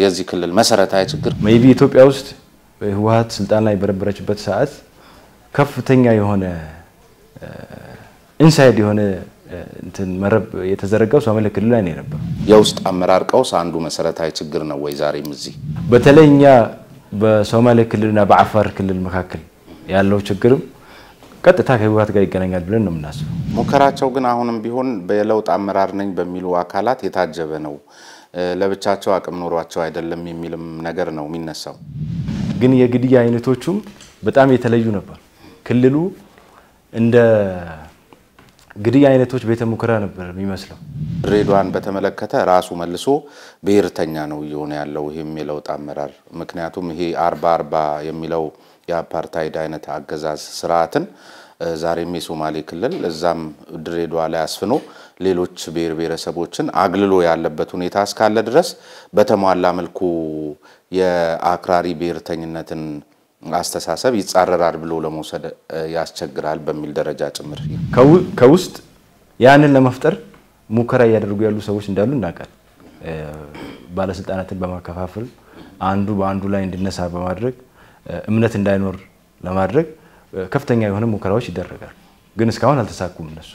የዚህ ክልል መሰረታዊ ችግር maybe ኢትዮጵያ ውስጥ ህወሀት ስልጣን ላይ በነበረችበት ሰዓት ከፍተኛ የሆነ inside የሆነ እንትን መረብ የተዘረጋው ሶማሌ ክልል ላይ ነው የነበረው። የውስጥ አመራር ቀውስ አንዱ መሰረታዊ ችግር ነው ወይ? ዛሬም እዚህ በተለይ እኛ በሶማሌ ክልልና በአፋር ክልል መካከል ያለው ችግርም ቀጥታ ከህወሀት ጋር ይገናኛል ብለን ነው የምናስበው። ሙከራቸው ግን አሁንም ቢሆን በለውጥ አመራር ነኝ በሚሉ አካላት የታጀበ ነው፣ ለብቻቸው አቅም ኖሯቸው አይደለም የሚልም ነገር ነው የሚነሳው። ግን የግድያ አይነቶቹም በጣም የተለዩ ነበር። ክልሉ እንደ ግድያ አይነቶች ቤተ ሙከራ ነበር የሚመስለው። ድሬዳዋን በተመለከተ ራሱ መልሶ ብሔርተኛ ነው እየሆነ ያለው ይህም የለውጥ አመራር። ምክንያቱም ይሄ አርባ አርባ የሚለው የአፓርታይድ አይነት አገዛዝ ስርዓትን ዛሬም የሶማሌ ክልል እዛም ድሬዳዋ ላይ አስፍኖ ሌሎች ብሔር ብሔረሰቦችን አግልሎ ያለበት ሁኔታ እስካለ ድረስ በተሟላ መልኩ የአክራሪ ብሔርተኝነትን አስተሳሰብ ይጻረራል ብሎ ለመውሰድ ያስቸግራል በሚል ደረጃ ጭምር ከውስጥ ያንን ለመፍጠር ሙከራ እያደረጉ ያሉ ሰዎች እንዳሉ እናውቃል። ባለስልጣናትን በማከፋፈል አንዱ በአንዱ ላይ እንዲነሳ በማድረግ እምነት እንዳይኖር ለማድረግ ከፍተኛ የሆነ ሙከራዎች ይደረጋሉ። ግን እስካሁን አልተሳኩም እነሱ